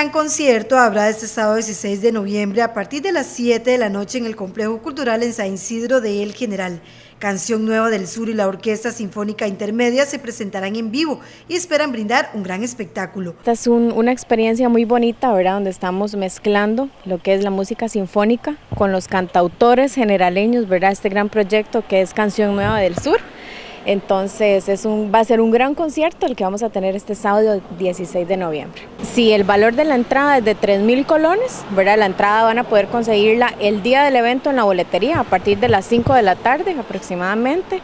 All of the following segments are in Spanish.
Un gran concierto habrá este sábado 16 de noviembre a partir de las 7 de la noche en el Complejo Cultural en San Isidro de El General. Canción Nueva del Sur y la Orquesta Sinfónica Intermedia se presentarán en vivo y esperan brindar un gran espectáculo. Esta es una experiencia muy bonita, ¿verdad? Donde estamos mezclando lo que es la música sinfónica con los cantautores generaleños, ¿verdad? Este gran proyecto que es Canción Nueva del Sur. Entonces es va a ser un gran concierto el que vamos a tener este sábado 16 de noviembre. Si el valor de la entrada es de 3 mil colones, ¿verdad? la entrada van a poder conseguirla el día del evento en la boletería a partir de las 5 de la tarde aproximadamente.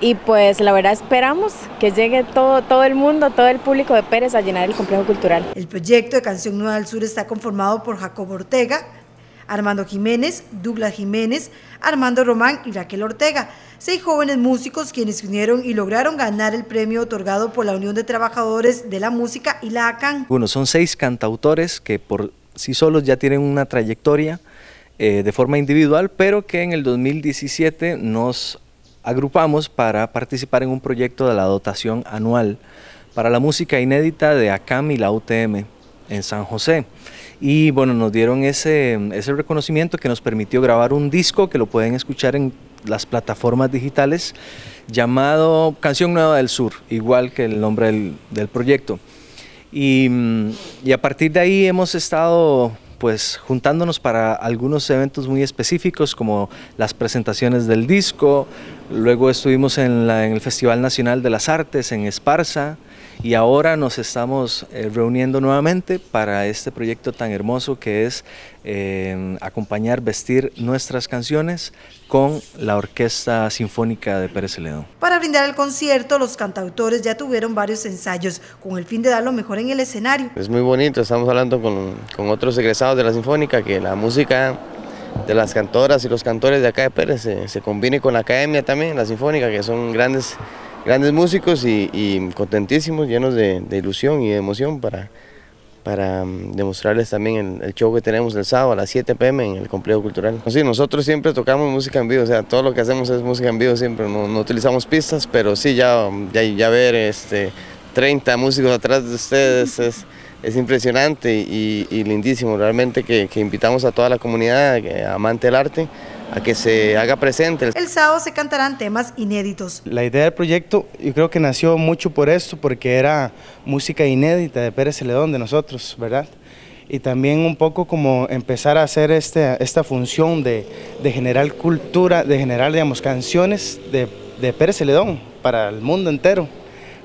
Y pues la verdad esperamos que llegue todo, todo el mundo, todo el público de Pérez a llenar el complejo cultural. El proyecto de Canción Nueva del Sur está conformado por Jacobo Ortega, Armando Jiménez, Douglas Jiménez, Armando Román y Raquel Ortega, seis jóvenes músicos quienes unieron y lograron ganar el premio otorgado por la Unión de Trabajadores de la Música y la ACAN. Bueno, son seis cantautores que por sí solos ya tienen una trayectoria eh, de forma individual, pero que en el 2017 nos agrupamos para participar en un proyecto de la dotación anual para la música inédita de ACAM y la UTM en San José. Y bueno, nos dieron ese, ese reconocimiento que nos permitió grabar un disco que lo pueden escuchar en las plataformas digitales llamado Canción Nueva del Sur, igual que el nombre del, del proyecto. Y, y, a partir de ahí hemos estado pues juntándonos para algunos eventos muy específicos como las presentaciones del disco, luego estuvimos en, en el Festival Nacional de las Artes en Esparza, y ahora nos estamos eh, reuniendo nuevamente para este proyecto tan hermoso que es eh, acompañar, vestir nuestras canciones con la Orquesta Sinfónica de Pérez Celedón. Para brindar el concierto, los cantautores ya tuvieron varios ensayos con el fin de dar lo mejor en el escenario. Es muy bonito, estamos hablando con, con otros egresados de la Sinfónica, que la música de las cantoras y los cantores de acá de Pérez se, se combine con la academia también, la Sinfónica, que son grandes grandes músicos y, contentísimos, llenos de, ilusión y de emoción para, para mm, demostrarles también el, show que tenemos el sábado a las 7 pm en el complejo cultural. Sí, nosotros siempre tocamos música en vivo, o sea, todo lo que hacemos es música en vivo, siempre no, utilizamos pistas, pero sí, ya, ya, ver este, 30 músicos atrás de ustedes es, es impresionante y, lindísimo, realmente que, que invitamos a toda la comunidad amante del arte a que se haga presente. El sábado se cantarán temas inéditos. La idea del proyecto yo creo que nació mucho por esto, porque era música inédita de Pérez Celedón, de nosotros, ¿verdad? Y también un poco como empezar a hacer este, esta función de, generar cultura, de generar, digamos, canciones de, de Pérez Celedón para el mundo entero,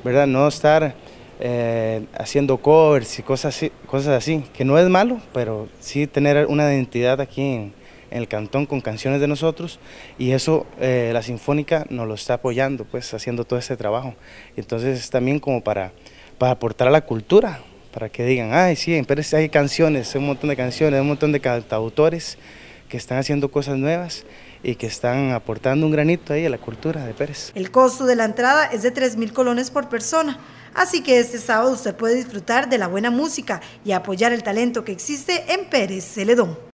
¿verdad? No estar eh, haciendo covers y cosas así, cosas así, que no es malo, pero sí tener una identidad aquí en, en el cantón con canciones de nosotros y eso eh, la Sinfónica nos lo está apoyando, pues haciendo todo este trabajo. Entonces es también como para, para aportar a la cultura, para que digan, ay sí, en Pérez hay canciones, un montón de canciones, un montón de cantautores que están haciendo cosas nuevas y que están aportando un granito ahí a la cultura de Pérez. El costo de la entrada es de 3 mil colones por persona, así que este sábado usted puede disfrutar de la buena música y apoyar el talento que existe en Pérez Celedón.